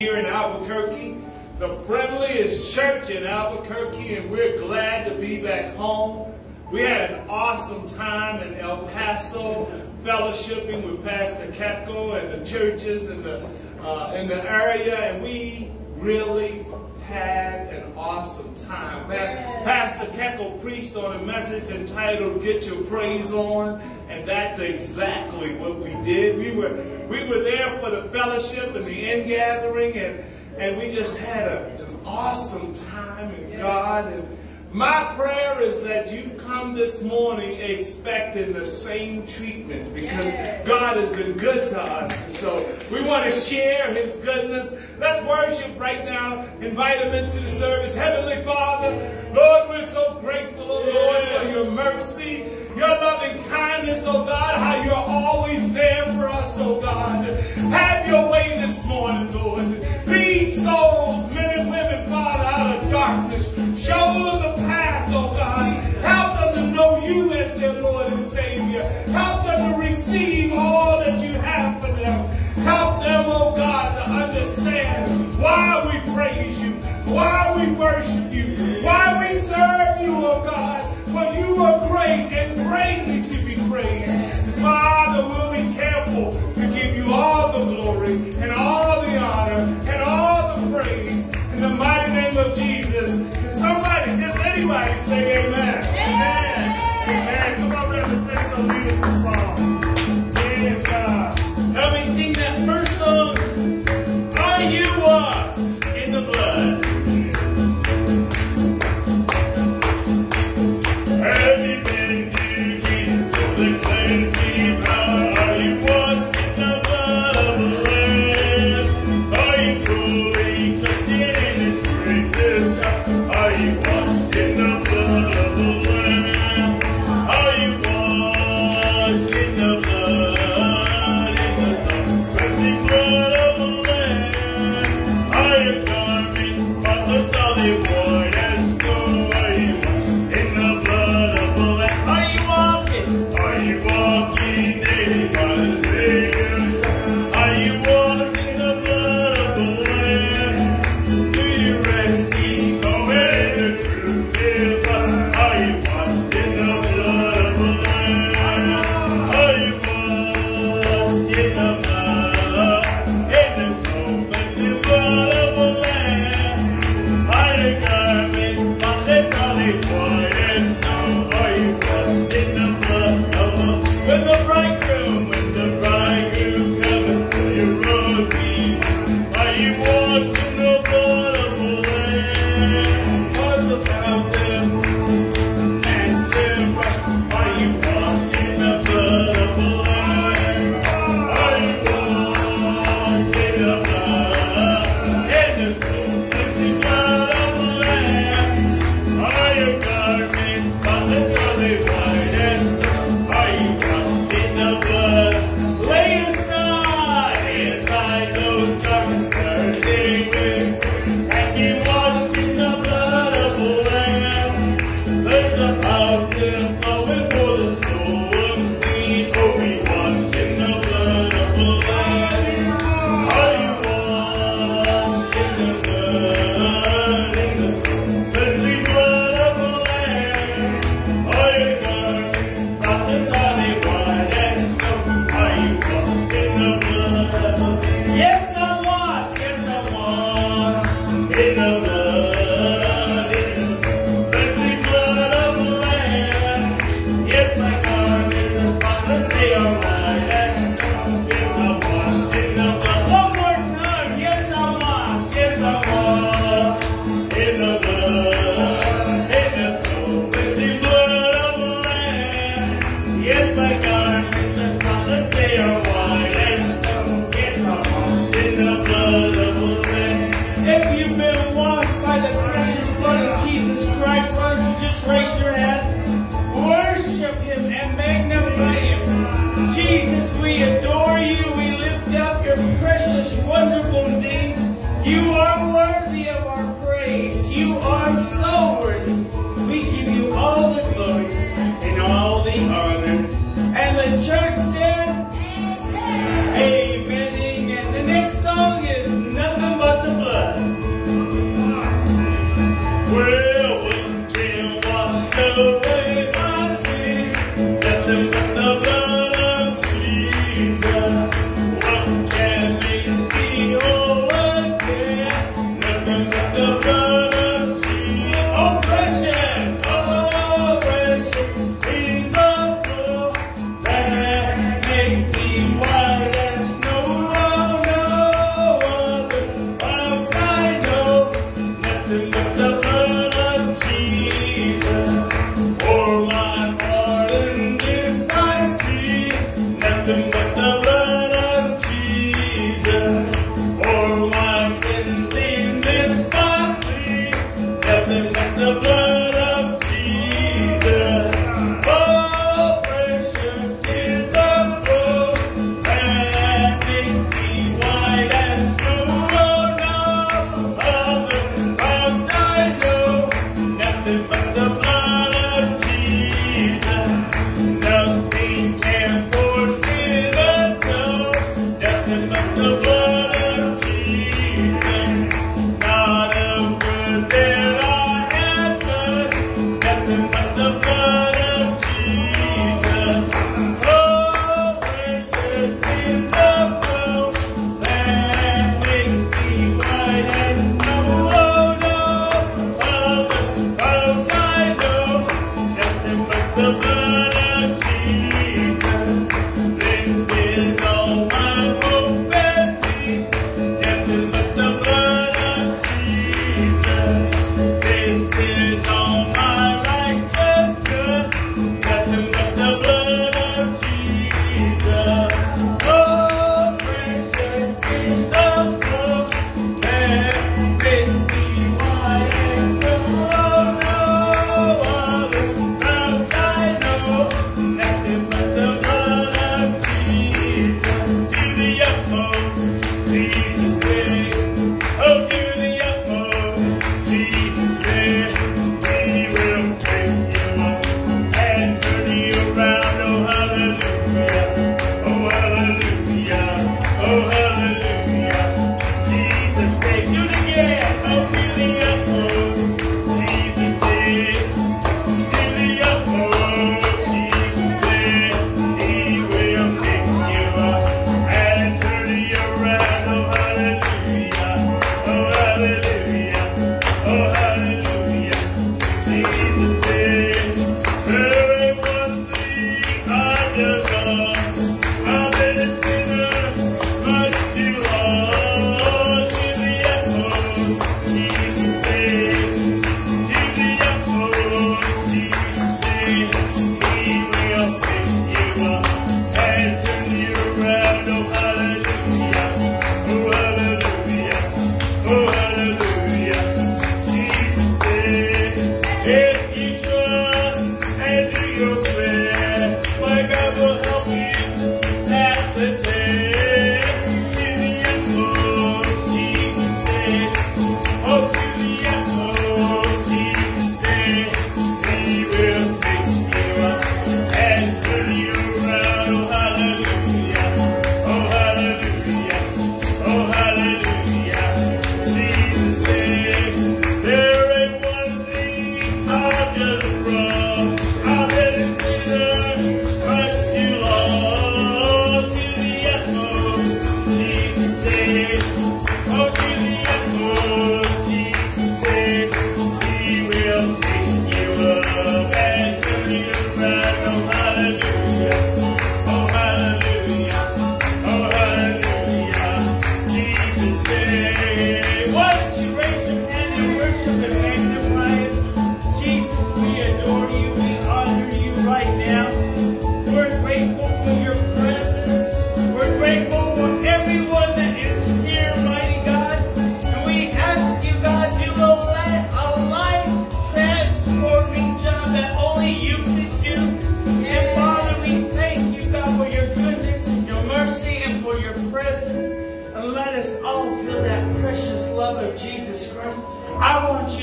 here in Albuquerque, the friendliest church in Albuquerque, and we're glad to be back home. We had an awesome time in El Paso, fellowshipping with Pastor Ketko and the churches in the uh, in the area, and we really had an awesome time. Pastor Ketko preached on a message entitled "Get Your Praise On." And that's exactly what we did. We were we were there for the fellowship and the in gathering, and and we just had a, an awesome time in God. And my prayer is that you come this morning expecting the same treatment because God has been good to us. And so we want to share His goodness. Let's worship right now. Invite Him into the service. Heavenly Father, Lord, we're so grateful, oh Lord, for your mercy your loving kindness, oh God, how you're always there for us, oh God. Have your way this morning, Lord. Lead souls, men and women, Father, out of darkness. Show them the path, oh God. Help them to know you as their Lord and Savior. Help them to receive all that you have for them. Help them, oh God, to understand why we praise you, why we worship you, why we serve you, oh God. For you are great and greatly to be praised. Father, we'll be careful to give you all the glory and all the honor and all the praise in the mighty name of Jesus. Can somebody, just anybody, say amen? Amen. Amen. Come on, Reverend Tessa, lead us a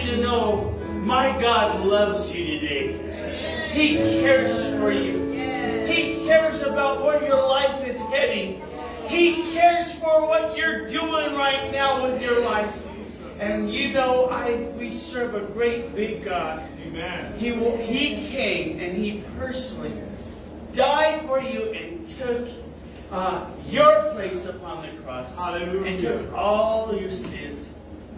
to know my God loves you today. He cares for you. He cares about where your life is heading. He cares for what you're doing right now with your life. And you know, I we serve a great big God. Amen. He will, He came and He personally died for you and took uh, your place upon the cross. Hallelujah. And took all your sins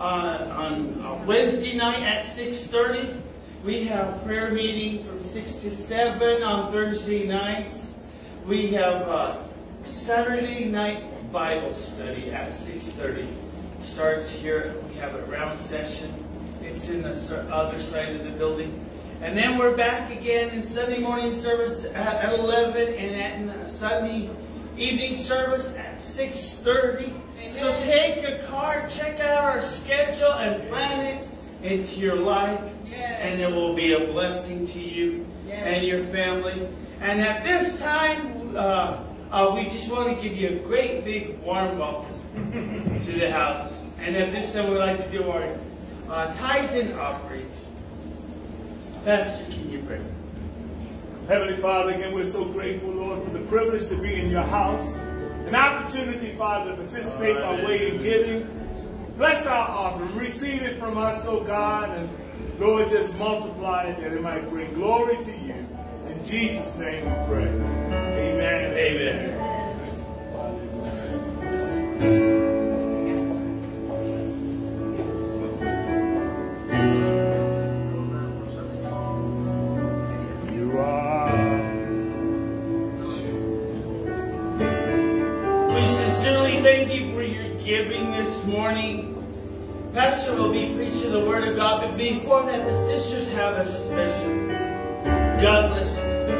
on Wednesday night at 6.30. We have prayer meeting from 6 to 7 on Thursday nights. We have uh, Saturday night Bible study at 6.30. Starts here. We have a round session. It's in the other side of the building. And then we're back again in Sunday morning service at 11 and at Sunday evening service at 6.30. So take a card, check out our schedule, and plan it into your life. And it will be a blessing to you and your family. And at this time, uh, uh, we just want to give you a great big warm welcome to the house. And at this time, we'd like to do our uh, tithes and offerings. Pastor, can you pray? Heavenly Father, again, we're so grateful, Lord, for the privilege to be in your house. An opportunity, Father, to participate by way of giving. Bless our offering. Receive it from us, oh God, and Lord, just multiply it that it might bring glory to you. In Jesus' name we pray. Amen amen. Morning. Pastor will be preaching the Word of God, but before that, the sisters have a special. God bless you.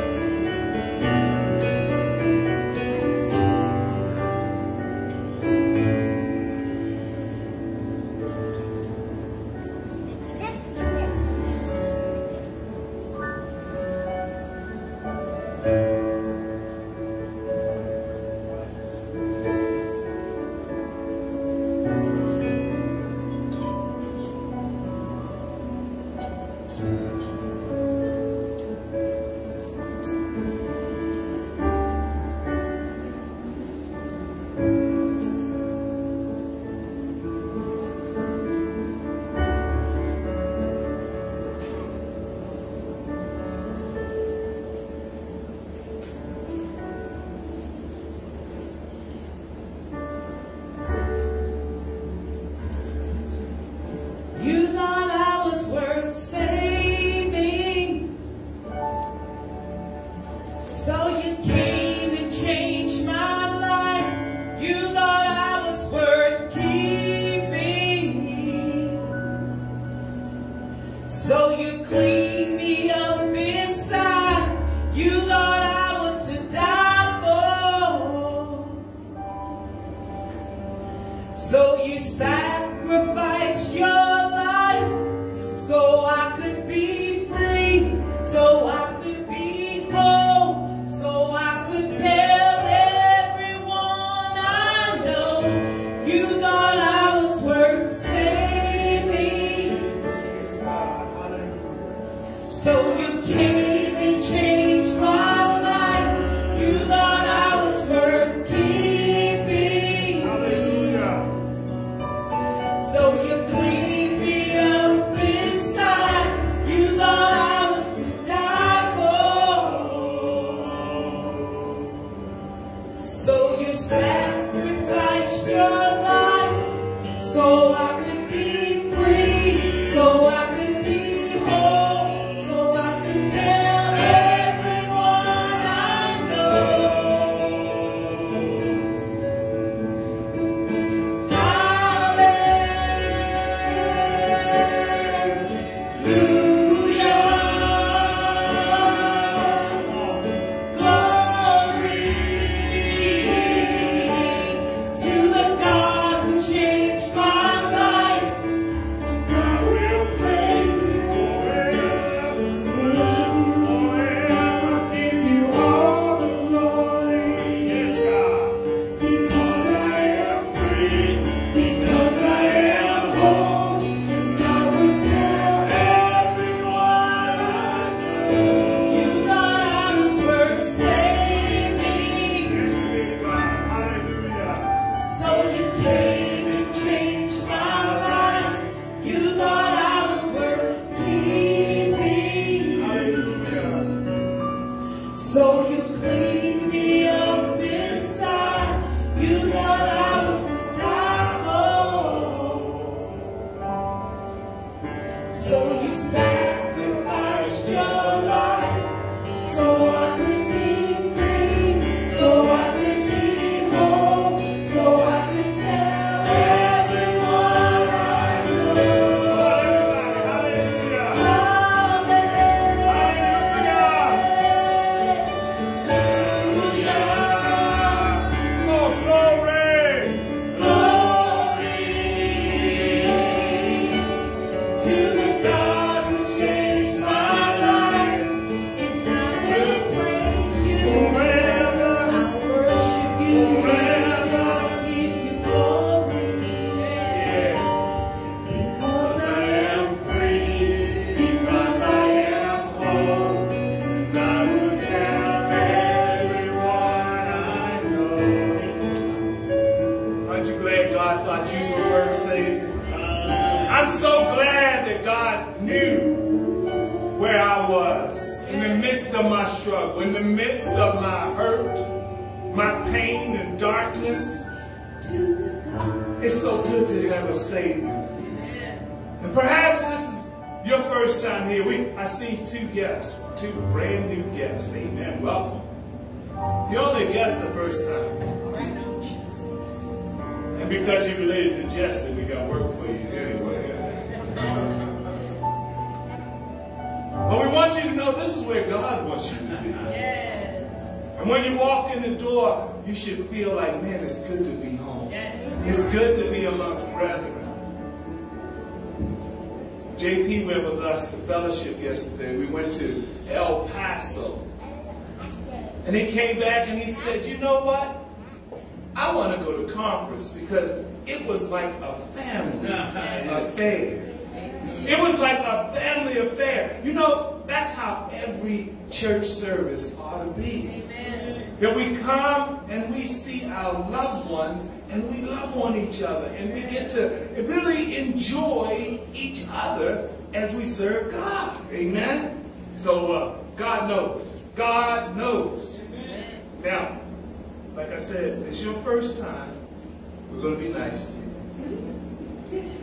Because you're related to Jesse, we got work for you anyway. But we want you to know this is where God wants you to be. Yes. And when you walk in the door, you should feel like, man, it's good to be home. It's good to be amongst brethren. JP went with us to fellowship yesterday. We went to El Paso. And he came back and he said, you know what? I want to go to conference because it was like a family affair. It was like a family affair. You know, that's how every church service ought to be. That we come and we see our loved ones and we love on each other and we get to really enjoy each other as we serve God. Amen? So uh, God knows. God knows. Now, like I said, it's your first time. We're going to be nice to you.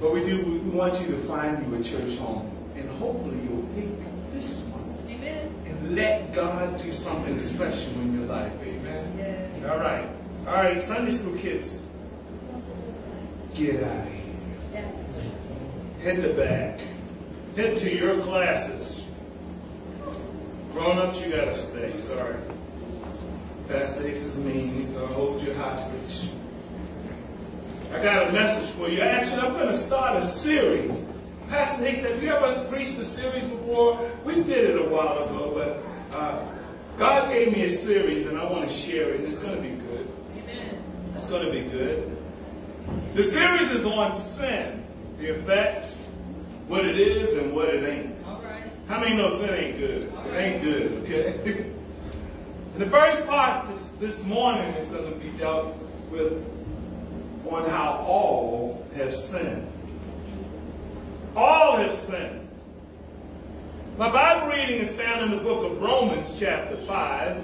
But we do, we want you to find you a church home. And hopefully you'll pick this one. Amen. And let God do something special in your life. Amen. All right. All right, Sunday school kids. Get out of here. head to back. Head to your classes. Grown-ups, you gotta stay. Sorry. Pastor Hicks is mean. He's gonna hold you hostage. I got a message for you. Actually, I'm gonna start a series. Pastor Hicks, have you ever preached a series before? We did it a while ago, but uh, God gave me a series and I want to share it. and It's gonna be good. Amen. It's gonna be good. The series is on sin, the effects, what it is and what it ain't. All right. How many know sin ain't good? It ain't good, okay? and the first part this, morning is going to be dealt with on how all have sinned. All have sinned. My Bible reading is found in the book of Romans, chapter 5.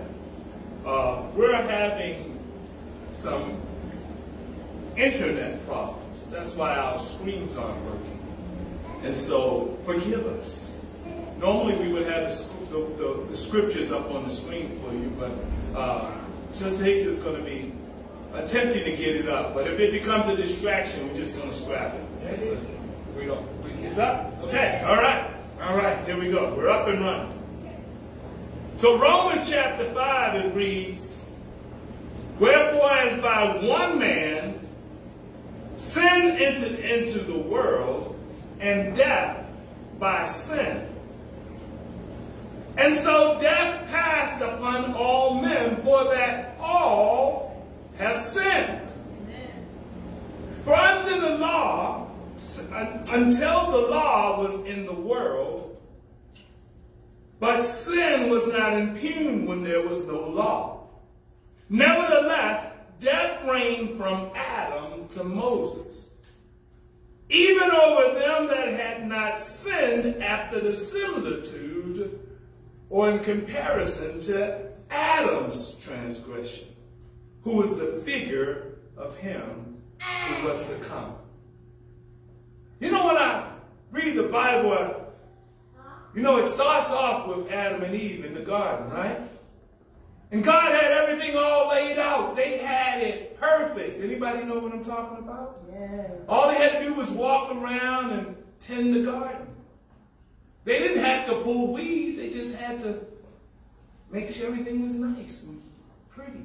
Uh, we're having some internet problems. That's why our screens aren't working. And so, forgive us. Normally, we would have the, the, the scriptures up on the screen for you, but uh, Sister Hicks is going to be attempting to get it up. But if it becomes a distraction, we're just going to scrap it. So we don't. We, it's up. Okay. All right. All right. Here we go. We're up and running. So Romans chapter five it reads, "Wherefore, as by one man sin entered into the world, and death by sin." And so death passed upon all men, for that all have sinned. Amen. For unto the law, until the law was in the world, but sin was not impugned when there was no law. Nevertheless, death reigned from Adam to Moses, even over them that had not sinned after the similitude or in comparison to Adam's transgression, who was the figure of him who was to come. You know, when I read the Bible, you know, it starts off with Adam and Eve in the garden, right? And God had everything all laid out. They had it perfect. Anybody know what I'm talking about? Yeah. All they had to do was walk around and tend the garden. They didn't have to pull weeds. They just had to make sure everything was nice and pretty.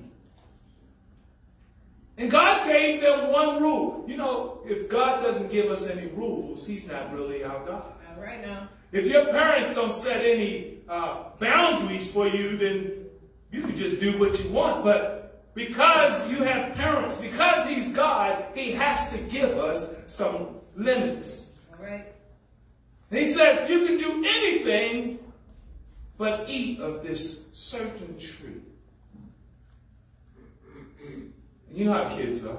And God gave them one rule. You know, if God doesn't give us any rules, he's not really our God. All right now. If your parents don't set any uh, boundaries for you, then you can just do what you want. But because you have parents, because he's God, he has to give us some limits. All right. And he says, you can do anything but eat of this certain tree. And you know how kids are.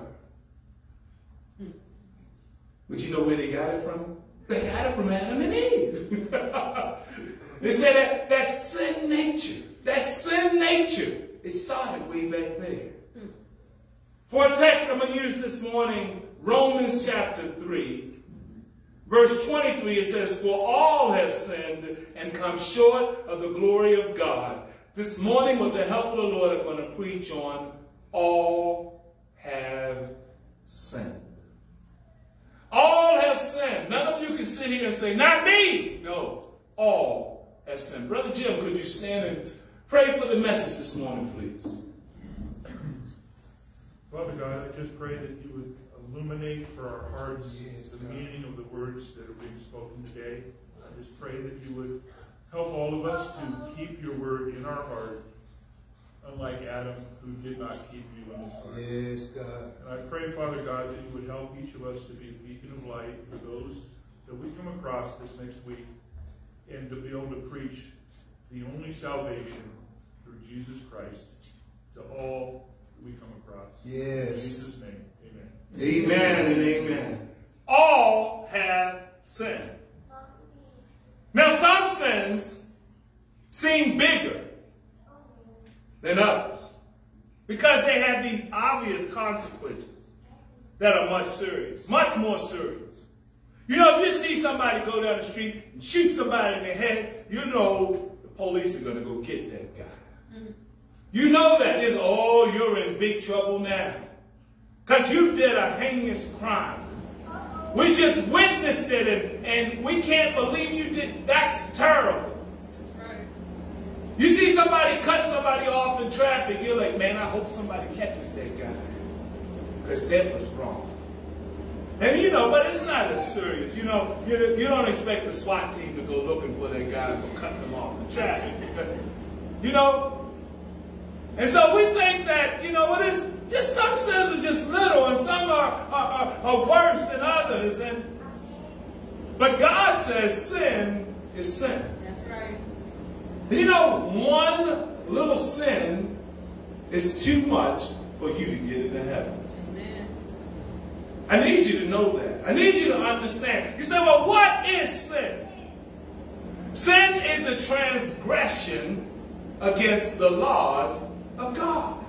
But you know where they got it from? They got it from Adam and Eve. they said that, that sin nature, that sin nature, it started way back there. Hmm. For a text I'm going to use this morning, Romans chapter 3, verse 23, it says, For all have sinned and come short of the glory of God. This morning, with the help of the Lord, I'm going to preach on all have sinned. All have sinned. None of you can sit here and say, not me. No, all have sinned. Brother Jim, could you stand and pray for the message this morning, please? Father God, I just pray that you would illuminate for our hearts Yes, the God. meaning of the words that are being spoken today. I just pray that you would help all of us to keep your word in our heart, unlike Adam, who did not keep you in his heart. Yes, God. And I pray, Father God, that you would help each of us to be a beacon of light for those that we come across this next week and to be able to preach the only salvation through Jesus Christ to all that we come across. Yes. In. Jesus' name, amen. And amen. All have sinned. Now, some sins seem bigger than others because they have these obvious consequences that are much serious, much more serious. You know, if you see somebody go down the street and shoot somebody in the head, you know the police are going to go get that guy. You know that is, oh, you're in big trouble now. Because you did a heinous crime. We just witnessed it and, and we can't believe you did. That's terrible. You see somebody cut somebody off in traffic, you're like, man, I hope somebody catches that guy. Because that was wrong. And you know, but it's not as serious. You know, you, you don't expect the SWAT team to go looking for that guy for cutting them off in traffic. you know? And so we think that, you know, what is just some sins are just little and some are, are, are, are worse than others. And but God says sin is sin. That's right. You know, one little sin is too much for you to get into heaven. Amen. I need you to know that. I need you to understand. You say, well, what is sin? Sin is the transgression against the laws of God.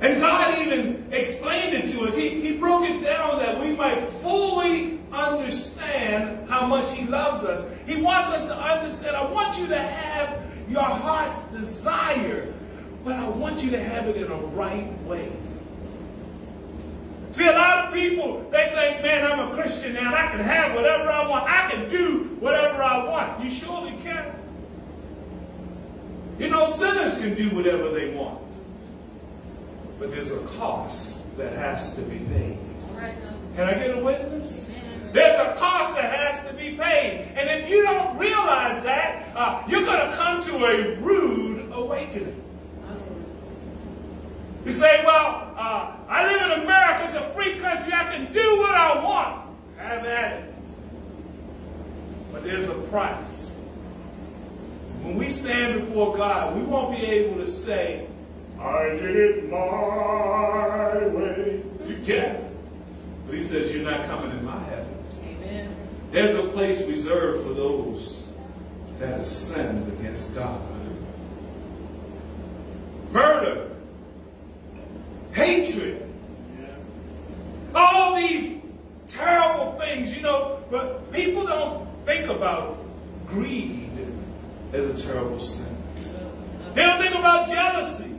And God even explained it to us. He, he broke it down that we might fully understand how much He loves us. He wants us to understand. I want you to have your heart's desire, but I want you to have it in a right way. See, a lot of people, they think, man, I'm a Christian now, and I can have whatever I want. I can do whatever I want. You surely can. You know, sinners can do whatever they want. But there's a cost that has to be paid. All right now. Can I get a witness? There's a cost that has to be paid. And if you don't realize that, uh, you're going to come to a rude awakening. You say, well, uh, I live in America. It's a free country. I can do what I want. Have at it. But there's a price. When we stand before God, we won't be able to say, I did it my way. You can. But he says, you're not coming in my heaven. Amen. There's a place reserved for those that have sinned against God. Murder, hatred, all these terrible things, you know, but people don't think about greed as a terrible sin. They don't think about jealousy.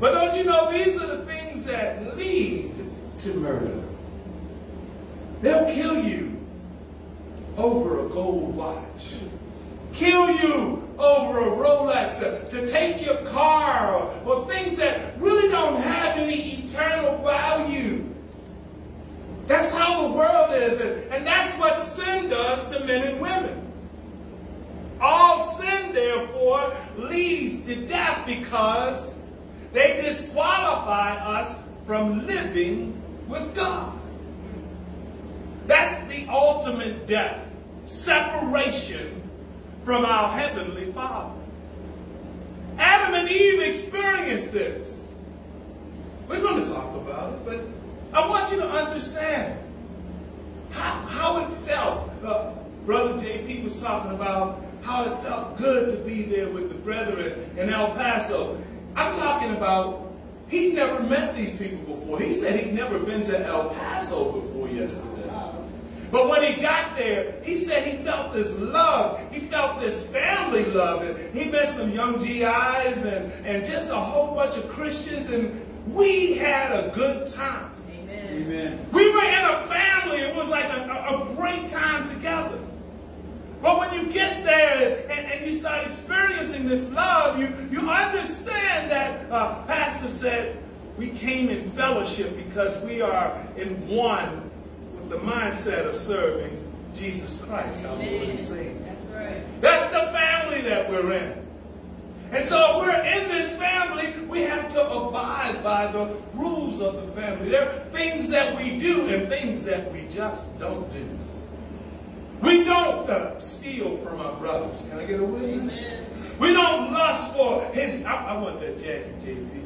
But don't you know these are the things that lead to murder? They'll kill you over a gold watch. Kill you over a Rolex, to, to take your car, or, or things that really don't have any eternal value. That's how the world is, and, and that's what sin does to men and women. All sin, therefore, leads to death because they disqualify us from living with God. That's the ultimate death. Separation from our Heavenly Father. Adam and Eve experienced this. We're going to talk about it, but I want you to understand how, how it felt. Uh, Brother JP was talking about how it felt good to be there with the brethren in El Paso. I'm talking about he'd never met these people before. He said he'd never been to El Paso before yesterday. But when he got there, he said he felt this love. He felt this family love. And he met some young GIs and, and just a whole bunch of Christians. And we had a good time. Amen. Amen. We were in a family. It was like a, a, a great time together. But when you get there and, and you start experiencing this love, you, you understand that uh, Pastor said we came in fellowship because we are in one with the mindset of serving Jesus Christ, our Lord and Savior. That's right. That's the family that we're in. And so we're in this family, we have to abide by the rules of the family. There are things that we do and things that we just don't do. We don't uh, steal from our brothers. Can I get a witness? Amen. We don't lust for his. I, I want that jacket, JP.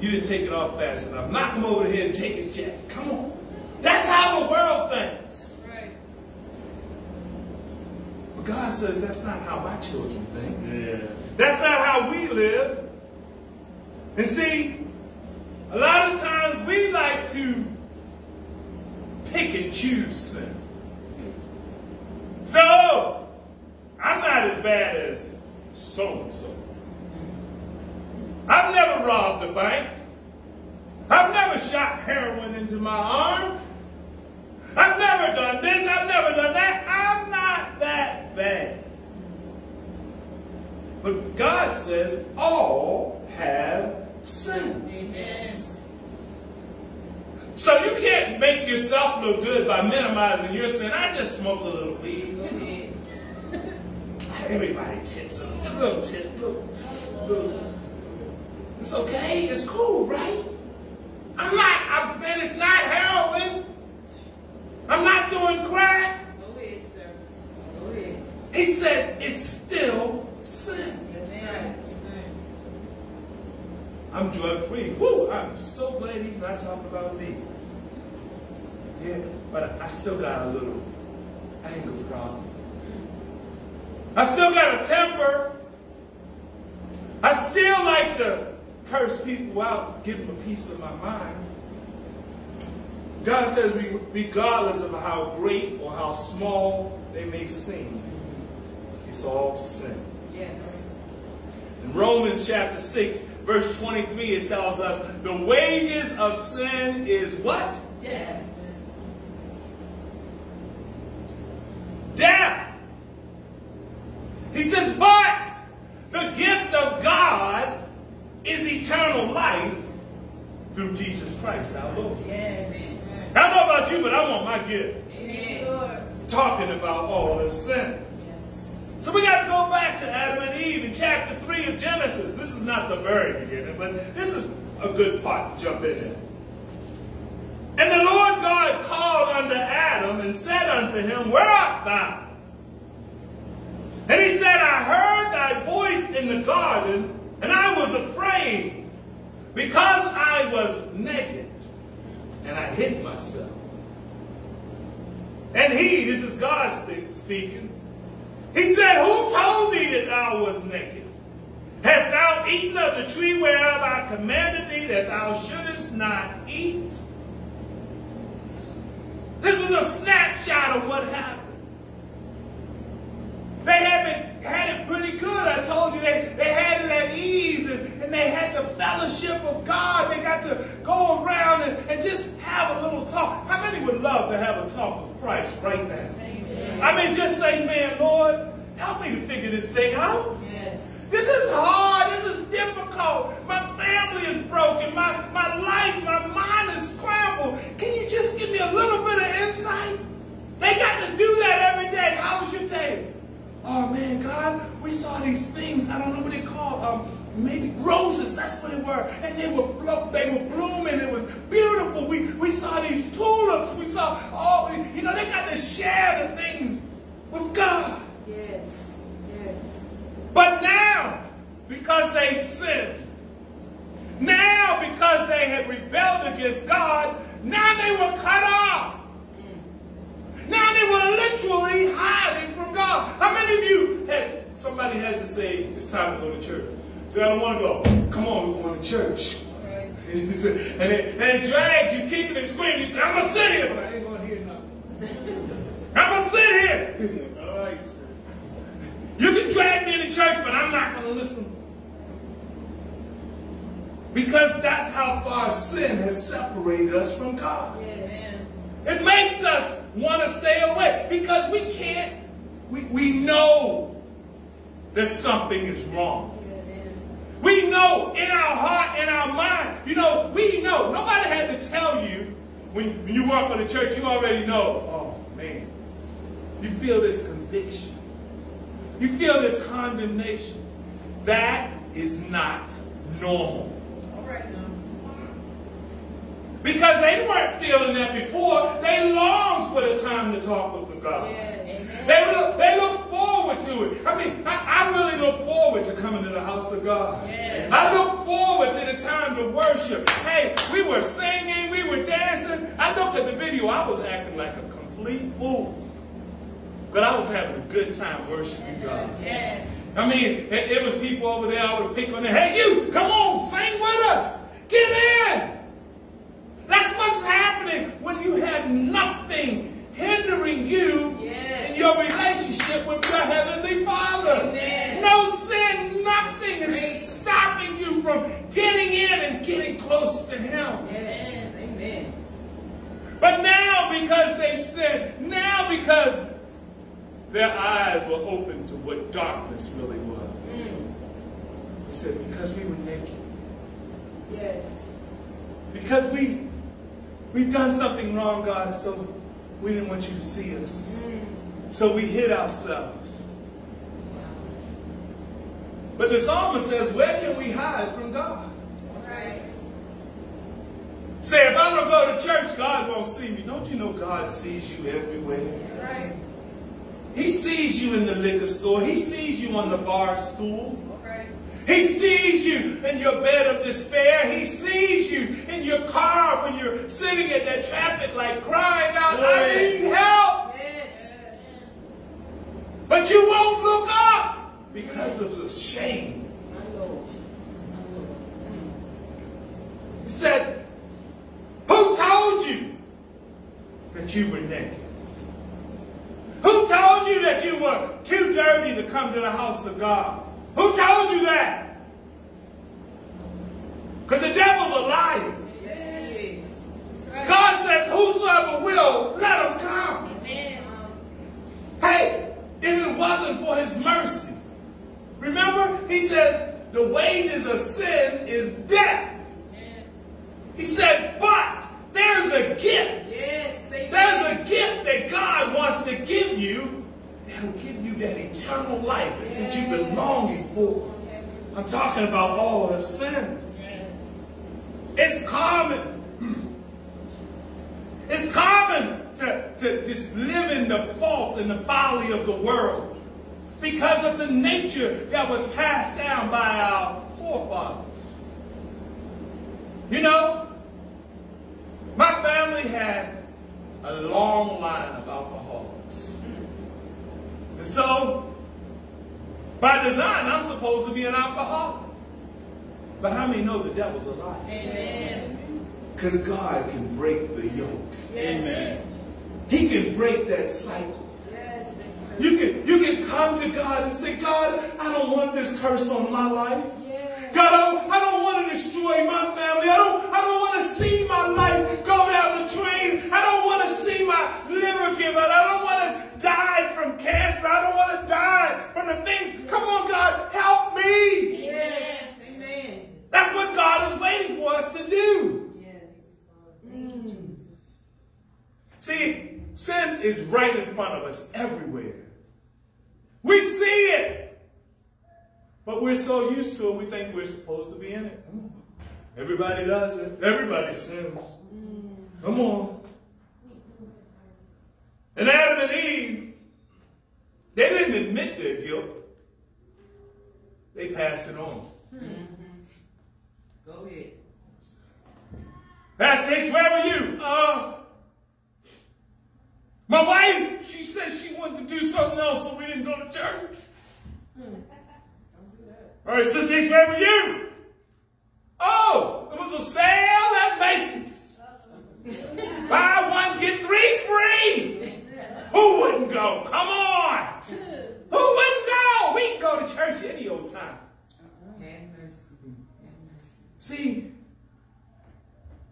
You didn't take it off fast enough. Knock him over the head and take his jacket. Come on. That's how the world thinks. Right. But God says that's not how my children think. Yeah. That's not how we live. And see, a lot of times we like to pick and choose sin. So, I'm not as bad as so and so. I've never robbed a bank. I've never shot heroin into my arm. I've never done this. I've never done that. I'm not that bad. But God says all have sinned. So you can't make yourself look good by minimizing your sin. I just smoke a little weed. Everybody tips a little tip. Little, little. It's okay. It's cool, right? I'm not, I, bet it's not heroin. I'm not doing crack. Go ahead, sir. Go ahead. He said it's still sin. That's right. I'm drug free. Woo! I'm so glad he's not talking about me. Yeah, but I still got a little anger problem. I still got a temper. I still like to curse people out, give them a piece of my mind. God says, we- regardless of how great or how small they may seem, it's all sin. Yes. In Romans chapter 6, verse 23, it tells us the wages of sin is what? Death. Death. He says, but the gift of God is eternal life through Jesus Christ our Lord. I don't know about you, but I want my gift. Talking about all of sin. Yes. So we got to go back to Adam and Eve in chapter 3 of Genesis. This is not the very beginning, but this is a good part to jump in there. And the Lord God called unto Adam and said unto him, Where art thou? And he said, I heard thy voice in the garden, and I was afraid, because I was naked, and I hid myself. And he, this is God spe- speaking, he said, Who told thee that thou was naked? Hast thou eaten of the tree whereof I commanded thee that thou shouldest not eat? This is a snapshot of what happened. They had, been, had it pretty good. I told you they, they had it at ease and, and they had the fellowship of God. They got to go around and, and just have a little talk. How many would love to have a talk with Christ right now? Amen. I mean, just say, man, Lord, help me to figure this thing out. Yes. This is hard. This is difficult. My family is broken. My, my life, my mind is scrambled. Can you just give me a little bit of insight? They got to do that every day. How's your day? Oh man, God, we saw these things. I don't know what they called. Um, maybe roses. That's what they were, and they were blo- they were blooming. It was beautiful. We we saw these tulips. We saw all. You know, they got to share the things with God. Yes. Yes. But now, because they sinned, now because they had rebelled against God, now they were cut off. Now they were literally hiding from God. How many of you had somebody had to say it's time to go to church? Say, I don't want to go. Come on, we're going to church. Right. and it, and it drags you, kicking and screaming. You say, I'm gonna sit here, but I ain't gonna hear nothing. I'm gonna sit here. All right, sir. You can drag me into church, but I'm not gonna listen. Because that's how far sin has separated us from God. Yes. It makes us want to stay away because we can't, we, we know that something is wrong. We know in our heart, in our mind, you know, we know. Nobody had to tell you when, when you walk in the church, you already know, oh man, you feel this conviction. You feel this condemnation. That is not normal. All right now. Because they weren't feeling that before. They longed for the time to talk with the God. Yes. They look, they look forward to it. I mean, I, I really look forward to coming to the house of God. Yes. I look forward to the time to worship. Hey, we were singing, we were dancing. I looked at the video, I was acting like a complete fool. But I was having a good time worshiping God. Yes. I mean, it, it was people over there I would pick on them. Hey, you, come on, sing with us. Get in. That's what's happening when you have nothing hindering you Yes. in your relationship with your Heavenly Father. Amen. No sin, nothing is stopping you from getting in and getting close to Him. Yes. Amen. But now because they sinned. Now because their eyes were open to what darkness really was. Mm. He said, because we were naked. Yes. Because we we've done something wrong, God, so we didn't want you to see us. Mm. So we hid ourselves. But the psalmist says, where can we hide from God? Right. Say, if I don't go to church, God won't see me. Don't you know God sees you everywhere? Right. He sees you in the liquor store. He sees you on the bar stool. Right. He sees you in your bed of despair. He sees you in your car when you're sitting in that traffic light crying out, I need help. Yes. But you won't look up because of the shame. He said, Who told you that you were naked? Who told you that you were too dirty to come to the house of God? Who told you that? Because the devil's a liar. Yes, he is. That's right. God says, Whosoever will, let him come. Amen. Hey, if it wasn't for his mercy, remember, he says, the wages of sin is death. He said, but there's a gift. Yes. There's a gift that God wants to give you that'll give you that eternal life that you've been longing for. I'm talking about all of sin. Yes. It's common. It's common to, to just live in the fault and the folly of the world because of the nature that was passed down by our forefathers. You know, my family had a long line of alcoholics. And so, by design, I'm supposed to be an alcoholic. But how many know the devil's a lie? Amen. Because God can break the yoke. Yes. He can break that cycle. You can, you can come to God and say, God, I don't want this curse on my life. God, I don't, I don't want to destroy my family. I don't, I don't want to see my life go down the drain. I don't want to see my liver give out. I don't want to die from cancer. I don't want to die from the things. Come on, God, help me. Yes. Amen. That's what God is waiting for us to do. Yes. Mm. See, sin is right in front of us everywhere. We see it. But we're so used to it, we think we're supposed to be in it. Everybody does it. Everybody sins. Come on. And Adam and Eve, they didn't admit their guilt. They passed it on. Go ahead. Pastor Hicks, where were you? Uh, my wife, she said she wanted to do something else, so we didn't go to church. All right, Sister Hicks, where were you? Oh, it was a sale at Macy's. Buy one, get three free. Who wouldn't go? Come on. Who wouldn't go? We can go to church any old time. Have mercy. See,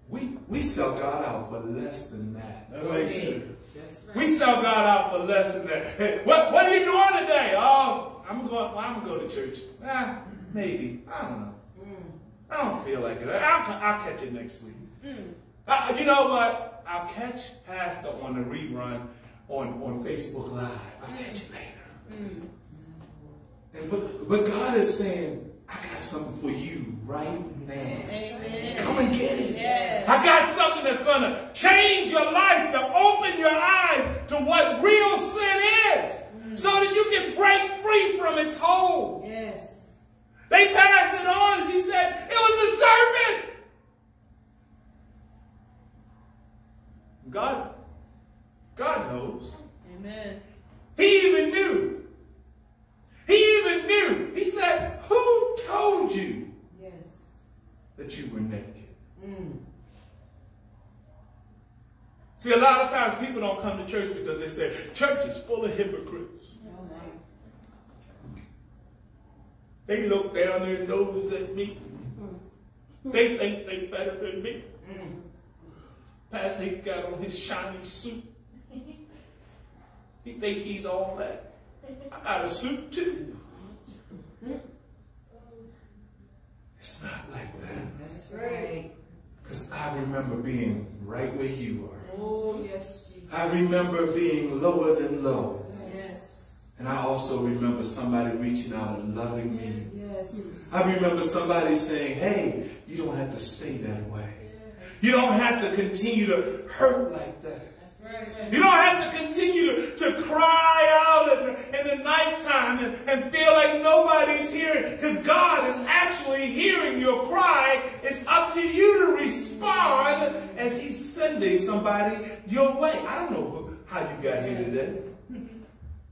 we, we sell God out for less than that. Go ahead. That's right. We sell God out for less than that. Hey, what, what are you doing today? Oh, I'm going, well, I'm going to go to church. Ah, maybe. I don't know. I don't feel like it. I'll, I'll catch it next week. Uh, you know what? I'll catch Pastor on the rerun on, on Facebook Live. I'll catch it later. And, but, but God is saying, I got something for you right now. Amen. Come and get it. Yes. I got something that's going to change your life, to open your eyes to what real sin is, so that you can break free from its hold. Yes. They passed it on, and she said, it was a serpent. God, God knows. Amen. He even knew. He even knew. He said, who told you Yes. that you were naked? Mm. See, a lot of times people don't come to church because they say, church is full of hypocrites. They look down their nose at me. They think they better than me. Pastor Hicks got on his shiny suit. He think he's all that. I got a suit too. It's not like that. That's right. Because I remember being right where you are. Oh, yes, Jesus. I remember being lower than low. Yes. And I also remember somebody reaching out and loving me. Yes. I remember somebody saying, hey, you don't have to stay that way. You don't have to continue to hurt like that. You don't have to continue to, to cry out in, in the nighttime and, and feel like nobody's hearing because God is actually hearing your cry. It's up to you to respond as He's sending somebody your way. I don't know how you got here today,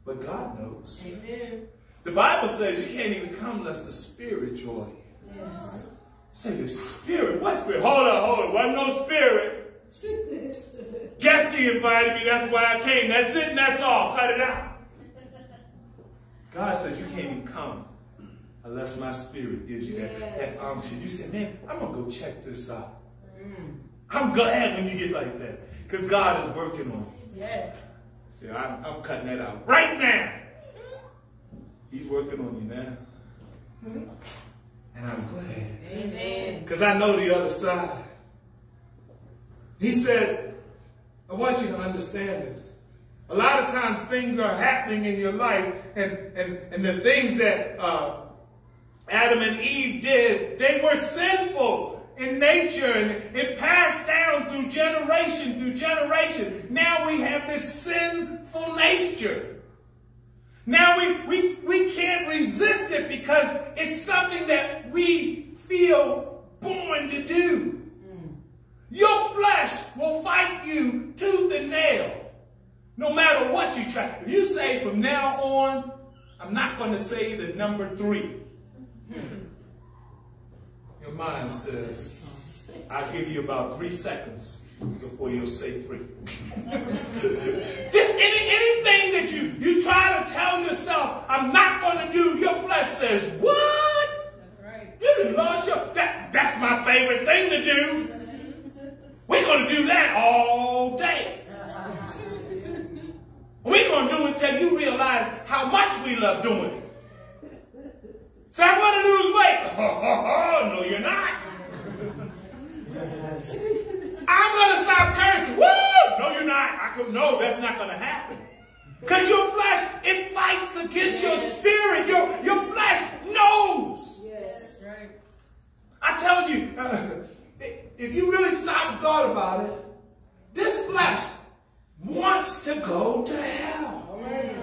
but God knows. Amen. The Bible says you can't even come unless the Spirit you. Yes. Say the Spirit. What Spirit? Hold on, hold on. Wasn't no Spirit. Jesse invited me. That's why I came. That's it and that's all. Cut it out. God says you can't even come unless my spirit gives you that, Yes. that unction. You say, man, I'm going to go check this out. Mm. I'm glad when you get like that because God is working on you. Yes. See, I'm, I'm cutting that out right now. He's working on you now. And I'm glad. Amen. Because I know the other side. He said, I want you to understand this. A lot of times things are happening in your life, and, and, and the things that uh, Adam and Eve did, they were sinful in nature, and it passed down through generation through generation. Now we have this sinful nature. Now we, we, we can't resist it because it's something that we feel born to do. Your flesh will fight you tooth and nail. No matter what you try. If you say from now on, I'm not going to say the number three. Hmm. Your mind says, I'll give you about three seconds before you'll say three. Just any, anything that you, you try to tell yourself, I'm not going to do, your flesh says, what? That's right. You lost your, that, that's my favorite thing to do. We're going to do that all day. We're going to do it till you realize how much we love doing it. So I want to lose weight. no, you're not. I'm going to stop cursing. Woo! No, you're not. I could, no, that's not going to happen. Because your flesh, it fights against your spirit. Your, your flesh knows. Yes. Right. I told you, if you really stop and thought about it, this flesh wants to go to hell. Right.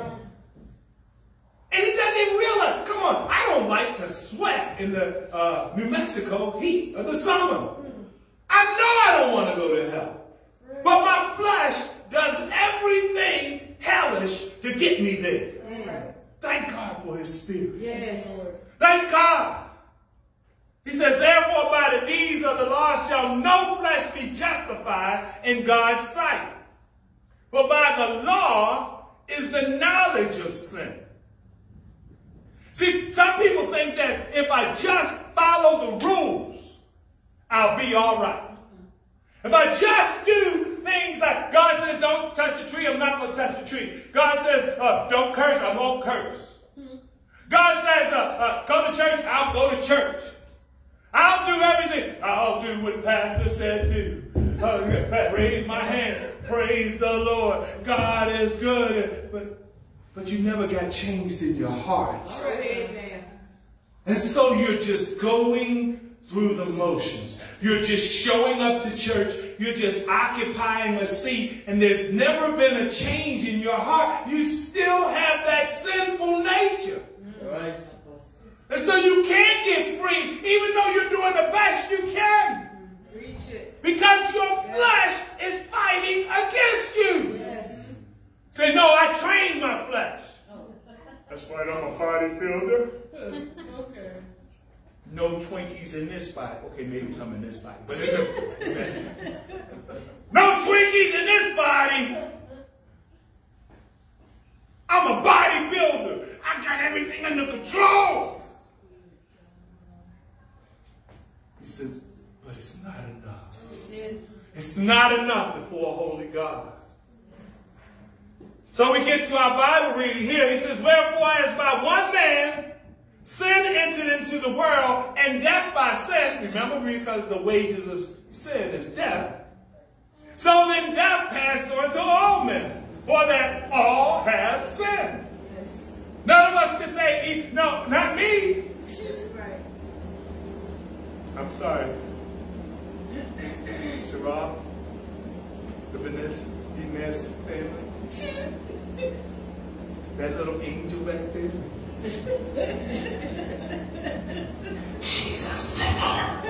And he doesn't even realize, come on, I don't like to sweat in the uh, New Mexico heat of the summer. I know I don't want to go to hell. But my flesh does everything hellish to get me there. Thank God for his spirit. Yes. Thank God. He says, therefore by the deeds of the law shall no flesh be justified in God's sight. For by the law is the knowledge of sin. See, some people think that if I just follow the rules, I'll be all right. If I just do things like God says don't touch the tree, I'm not going to touch the tree. God says uh, don't curse, I won't curse. God says uh, uh, go to church, I'll go to church. I'll do everything. I'll do what Pastor said do. Uh, raise my hand. Praise the Lord. God is good. But, but you never got changed in your heart. All right. Amen. And so you're just going through the motions. You're just showing up to church. You're just occupying a seat. And there's never been a change in your heart. You still have that sinful nature. Right. And so you can't get free, even though you're doing the best you can. Reach it. Because your flesh is fighting against you. Yes. Say, no, I trained my flesh. Oh. That's right, I'm a party builder. Okay. No Twinkies in this body. Okay, maybe some in this body. But in the, no Twinkies in this body. I'm a bodybuilder. I got everything under control. He says, but it's not enough. Yes. It's not enough before a holy God. So we get to our Bible reading here. He says, Wherefore, as by one man sin entered into the world, and death by sin, remember, because the wages of sin is death. So then death passed on to all men, for that all have sinned. None of us can say, no, not me. I'm sorry. Mr. Rob, the Vanessa, Inez family. That little angel back there. She's a sinner.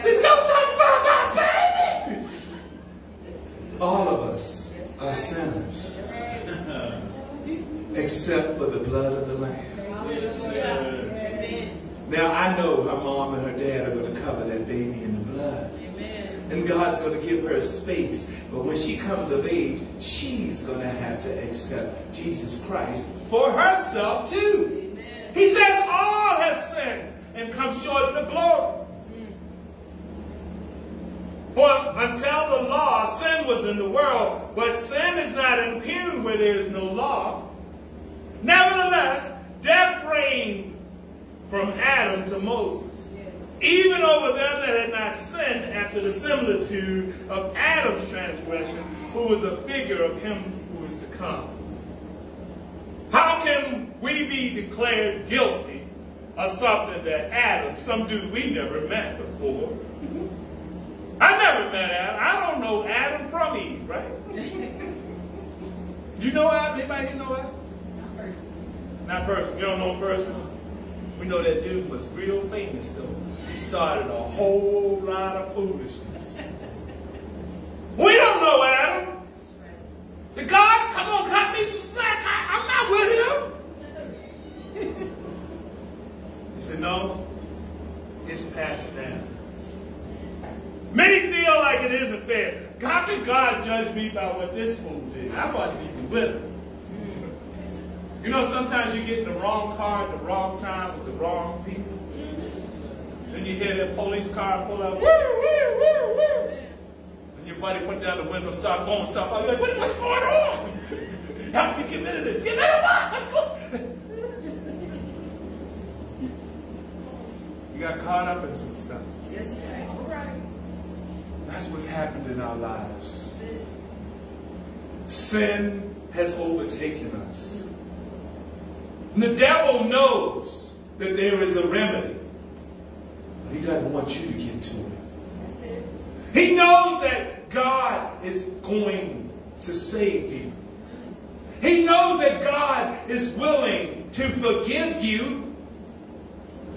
Said, don't talk about my baby. All of us are sinners, except for the blood of the Lamb. Now I know her mom and her dad are going to cover that baby in the blood. Amen. And God's going to give her a space. But when she comes of age, she's going to have to accept Jesus Christ for herself too. He says all have sinned and come short of the glory. Mm. For until the law, sin was in the world, but sin is not impugned where there is no law. Nevertheless, death reigned from Adam to Moses, even over them that had not sinned after the similitude of Adam's transgression, who was a figure of him who is to come. How can we be declared guilty of something that Adam, some dude we never met before, I never met Adam. I don't know Adam from Eve, right? you know Adam? Anybody here know Adam? Not person. You don't know him personally? We know that dude was real famous though. He started a whole lot of foolishness. we don't know Adam. Say, God, come on, cut me some slack. I, I'm not with him. he said, no, it's past now. Many feel like it isn't fair. How can God judge me by what this fool did? I wasn't even with him. You know, sometimes you get in the wrong car at the wrong time with the wrong people. Then you hear that police car pull up, woo, woo, woo, woo. And your buddy put down the window, start going, stop. I'm like, what, what's going on? Help me get rid of this. Get rid of what? Let's go. you got caught up in some stuff. Yes, sir. All right. That's what's happened in our lives. Sin has overtaken us. And the devil knows that there is a remedy, but he doesn't want you to get to it. It. He knows that God is going to save you. He knows that God is willing to forgive you,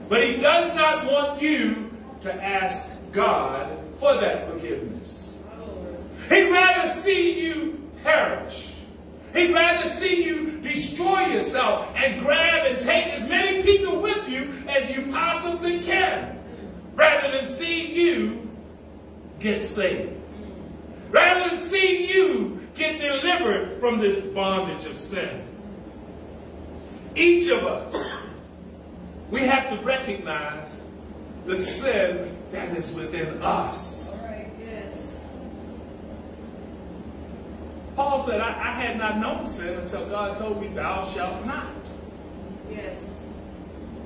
but he does not want you to ask God for that forgiveness. Oh, He'd rather see you perish. He'd rather see you destroy yourself and grab and take as many people with you as you possibly can, rather than see you get saved. Rather than see you get delivered from this bondage of sin. Each of us, we have to recognize the sin that is within us. All right. Yes. Paul said, I, I had not known sin until God told me, Thou shalt not. Yes.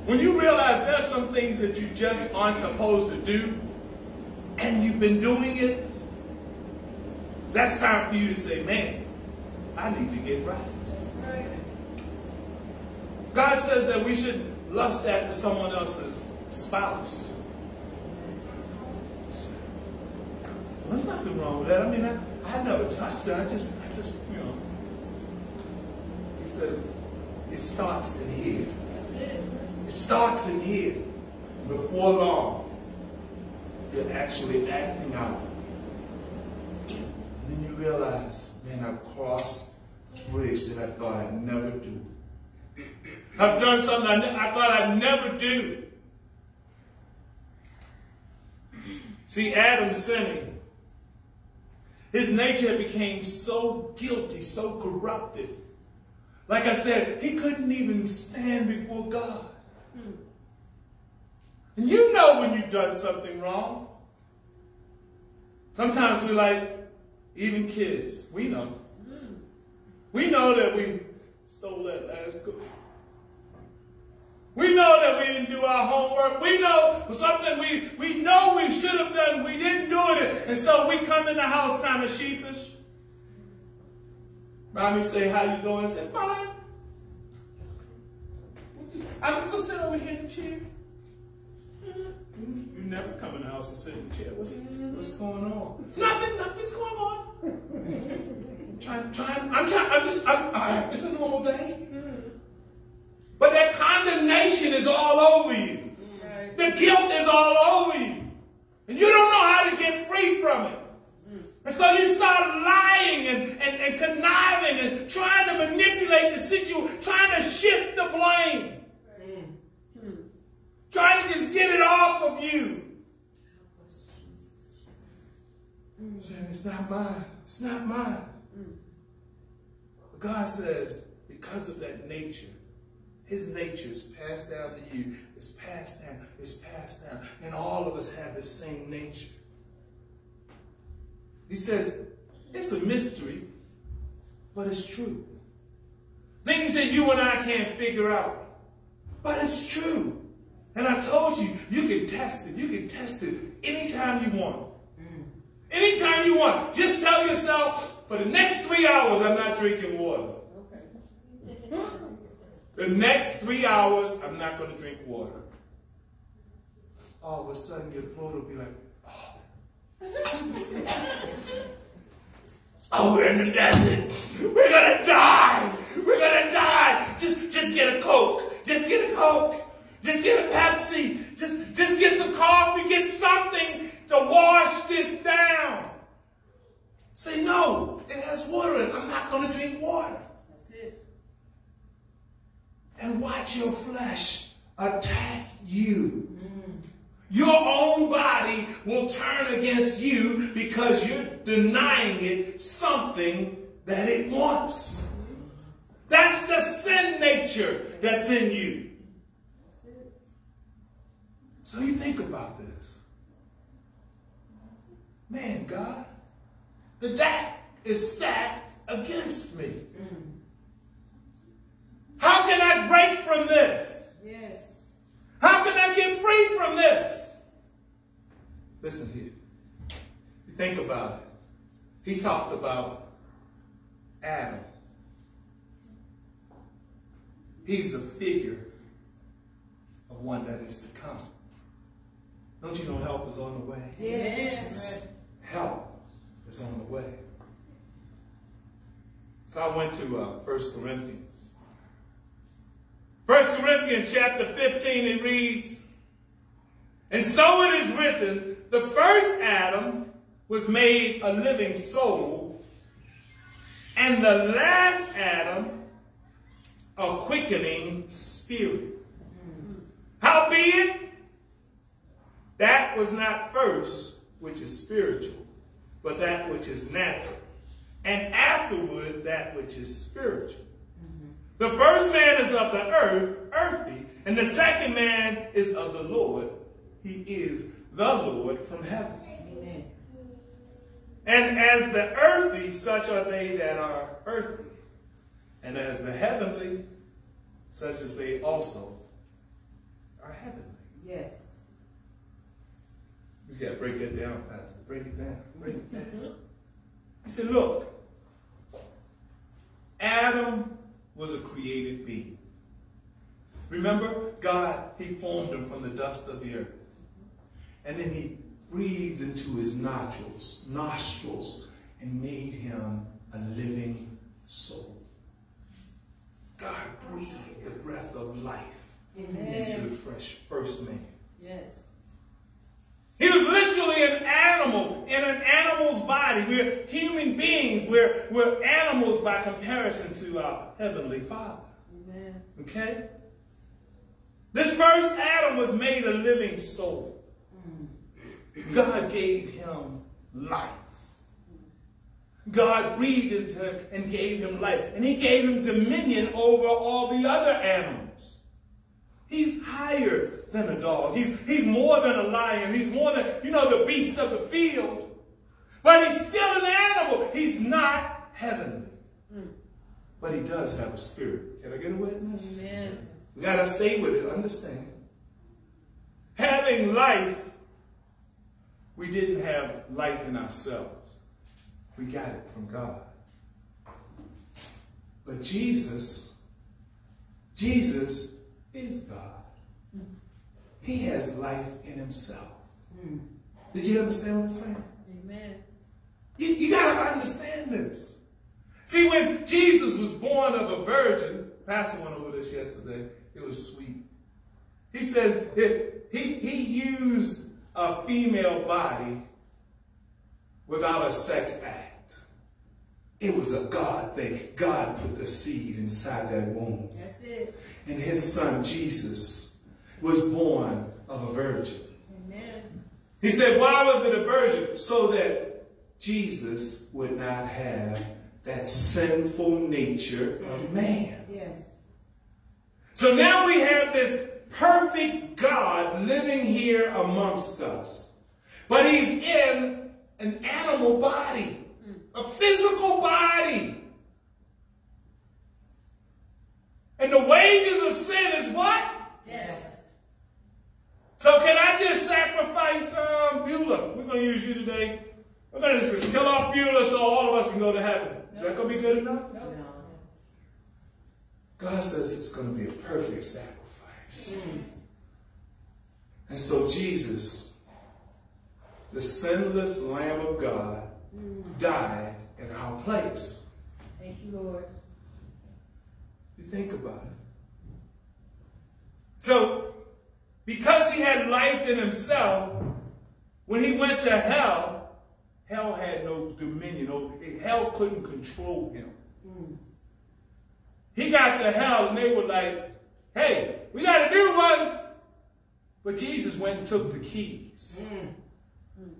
When you realize there's some things that you just aren't supposed to do, and you've been doing it, that's time for you to say, Man, I need to get right. That's right. God says that we should lust after someone else's spouse. There's nothing wrong with that. I mean, I, I never touched it. I just, I just, you know. He says, it starts in here. It. It starts in here. Before long, you're actually acting out. And then you realize, man, I've crossed a bridge that I thought I'd never do. I've done something I, I thought I'd never do. See, Adam sinning. His nature became so guilty, so corrupted. Like I said, he couldn't even stand before God. And you know when you've done something wrong. Sometimes we like, even kids, we know. We know that we stole that last cookie. We know that we didn't do our homework. We know something we, we know we should have done. We didn't do it. And so we come in the house kind of sheepish. Mommy say, how you doing? I say, fine. I'm just going to sit over here in the chair. You never come in the house and sit in the chair. What's, what's going on? Nothing, nothing's going on. trying, trying, I'm trying, I'm just, I'm, I, it's a normal day. But that condemnation is all over you. The guilt is all over you. And you don't know how to get free from it. And so you start lying and, and, and conniving and trying to manipulate the situation, trying to shift the blame. Trying to just get it off of you. It's not mine. It's not mine. God says, because of that nature, his nature is passed down to you. It's passed down. It's passed down. And all of us have the same nature. He says, it's a mystery, but it's true. Things that you and I can't figure out. But it's true. And I told you, you can test it. You can test it anytime you want. Mm. Anytime you want. Just tell yourself, for the next three hours, I'm not drinking water. The next three hours, I'm not going to drink water. All of a sudden, your throat will be like, oh. oh, we're in the desert. We're going to die. We're going to die. Just, just get a Coke. Just get a Coke. Just get a Pepsi. Just, just get some coffee. Get something to wash this down. Say, no, it has water in it. I'm not going to drink water. And watch your flesh attack you. Mm. Your own body will turn against you because you're denying it something that it wants. That's the sin nature that's in you. So you think about this. Man, God, the deck is stacked against me. Mm. How can I break from this? Yes. How can I get free from this? Listen here. You think about it. He talked about Adam. He's a figure of one that is to come. Don't you know help is on the way? Yes. Help is on the way. So I went to uh, 1 Corinthians. 1 Corinthians chapter 15, it reads, And so it is written, the first Adam was made a living soul, and the last Adam a quickening spirit. Howbeit, that was not first, which is spiritual, but that which is natural. And afterward, that which is spiritual. The first man is of the earth, earthy, and the second man is of the Lord. He is the Lord from heaven. Amen. And as the earthy, such are they that are earthly. And as the heavenly, such as they also are heavenly. Yes. He's got to break that down, Pastor. Break it down. Break it down. He said, look, Adam was a created being. Remember, God, he formed him from the dust of the earth. And then he breathed into his nostrils, nostrils, and made him a living soul. God breathed the breath of life Amen. into the fresh first man. Yes. He was literally an animal in an animal's body. We're human beings. We're, we're animals by comparison to our Heavenly Father. Amen. Okay? This first Adam was made a living soul. Mm. God gave him life. God breathed into him and gave him life. And he gave him dominion over all the other animals. He's higher than a dog. He's, he's more than a lion. He's more than, you know, the beast of the field. But he's still an animal. He's not heavenly. But he does have a spirit. Can I get a witness? Amen. We got to stay with it, understand. Having life, we didn't have life in ourselves. We got it from God. But Jesus, Jesus is God. He has life in himself. Hmm. Did you understand what I'm saying? Amen. You, you got to understand this. See, when Jesus was born of a virgin, Pastor went over this yesterday, it was sweet. He says it, he, he used a female body without a sex act. It was a God thing. God put the seed inside that womb. That's it. And his son, Jesus, was born of a virgin. Amen. He said, why was it a virgin? So that Jesus would not have that sinful nature of man. Yes. So now we have this perfect God living here amongst us. But he's in an animal body, mm. a physical body. And the wages of sin is what? Death. So can I just sacrifice um, Beulah? We're going to use you today. We're going to just kill off Beulah so all of us can go to heaven. Is that going to be good enough? No. God says it's going to be a perfect sacrifice. And so Jesus, the sinless Lamb of God, died in our place. Thank you, Lord. You think about it. So, because he had life in himself, when he went to hell, hell had no dominion. No, hell couldn't control him. He got to hell and they were like, hey, we got a new one. But Jesus went and took the keys.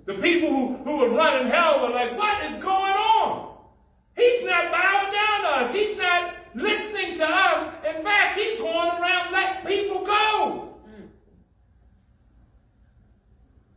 The people who, who were running hell were like, what is going on? He's not bowing down to us. He's not listening to us. In fact, he's going around letting people go.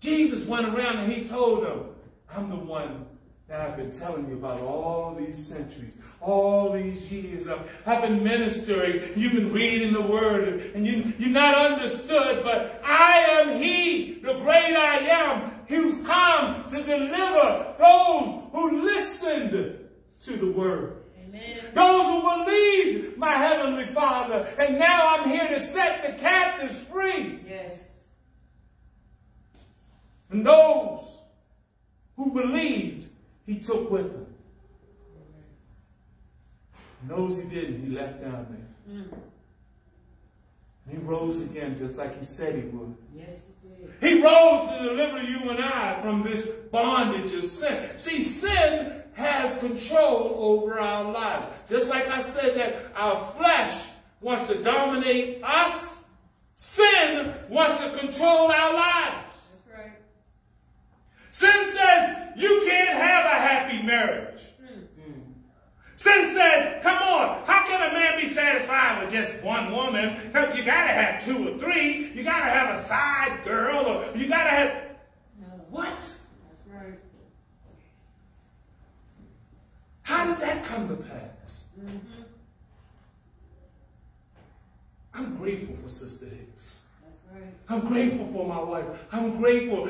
Jesus went around and he told them, I'm the one that I've been telling you about all these centuries, all these years. I've, I've been ministering. You've been reading the word and you, you're not understood, but I am he, the great I am, who's come to deliver those who listened to the word. Amen. Those who believed my heavenly Father. And now I'm here to set the captives free. Yes. And those who believed, he took with him. And those he didn't, he left down there. And he rose again just like he said he would. Yes, he did. He rose to deliver you and I from this bondage of sin. See, sin has control over our lives. Just like I said that our flesh wants to dominate us, sin wants to control our lives. Sin says you can't have a happy marriage. Sin says, come on, how can a man be satisfied with just one woman? You gotta have two or three. You gotta have a side girl, or you gotta have. No. What? That's right. How did that come to pass? Mm-hmm. I'm grateful for Sister Hicks. I'm grateful for my wife. I'm grateful.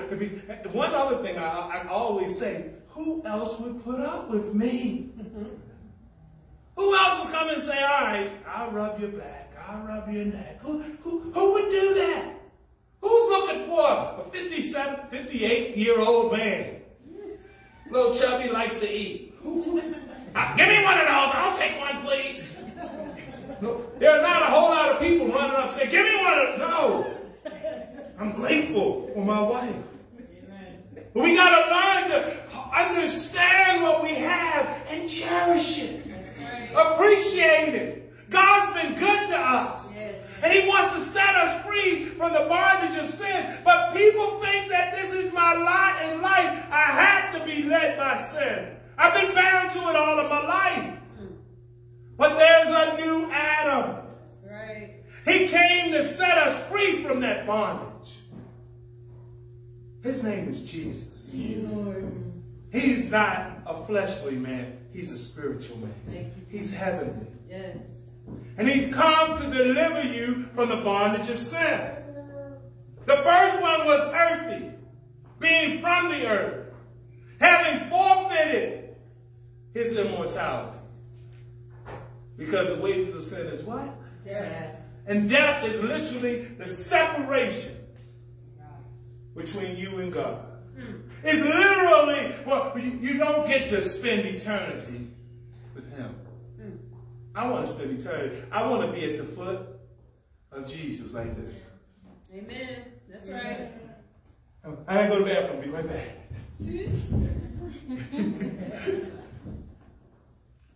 One other thing I, I always say, who else would put up with me? who else would come and say, all right, I'll rub your back, I'll rub your neck. Who, who, who would do that? Who's looking for a 57, 58 year old man? Little chubby likes to eat. Uh, give me one of those. I'll take one, please. There are not a whole lot of people running up saying, give me one of No. I'm grateful for my wife. But we got to learn to understand what we have and cherish it. Appreciate it. God's been good to us. Yes. And he wants to set us free from the bondage of sin. But people think that this is my lot in life. I have to be led by sin. I've been bound to it all of my life. But there's a new Adam. Right. He came to set us free from that bondage. His name is Jesus. He's not a fleshly man. He's a spiritual man. He's heavenly. Yes. And he's come to deliver you from the bondage of sin. The first one was earthy, being from the earth, having forfeited his immortality. Because the wages of sin is what? Death. And death is literally the separation between you and God. Hmm. It's literally, well, you, you don't get to spend eternity with him. Hmm. I want to spend eternity. I want to be at the foot of Jesus like this. Amen. That's right. I gotta go to the bathroom. Be right back. See?